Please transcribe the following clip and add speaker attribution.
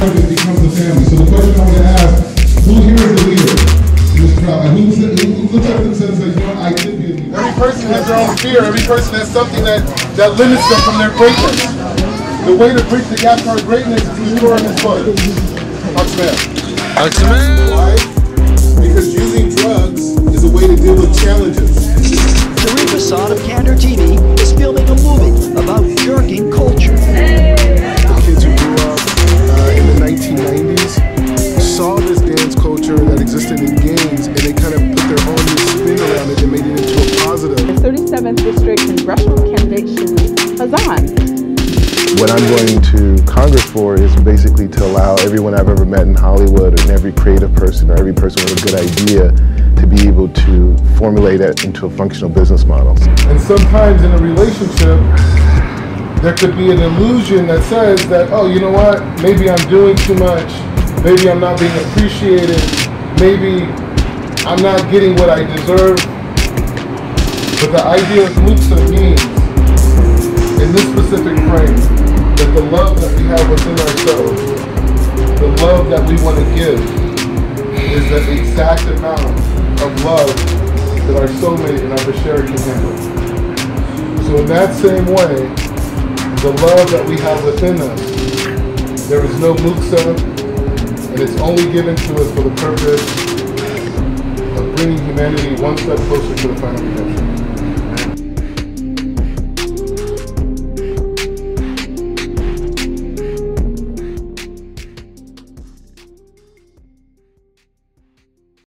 Speaker 1: It becomes a family. So the question I want to ask, who here is a leader in this crowd? And who, said, who looks at themselves and says, you know, I could be a leader?
Speaker 2: Every person has their own fear. Every person has something that, that limits them from their greatness. The way to bridge the gap to our greatness is restoring this book. Oxman.
Speaker 3: Oxman.
Speaker 2: Why? Because using drugs is a way to deal with challenges.
Speaker 4: Kareem Assad of Candor TV is filming a
Speaker 5: Hasan.
Speaker 6: What I'm going to Congress for is basically to allow everyone I've ever met in Hollywood and every creative person or every person with a good idea to be able to formulate it into a functional business model.
Speaker 2: And sometimes in a relationship, there could be an illusion that says that, oh, you know what, maybe I'm doing too much, maybe I'm not being appreciated, maybe I'm not getting what I deserve. But the idea of in this frame, that the love that we have within ourselves, the love that we want to give, is the exact amount of love that our soulmate and our bashert can handle. So in that same way, the love that we have within us, there is no muksa, and it's only given to us for the purpose of bringing humanity one step closer to the final redemption.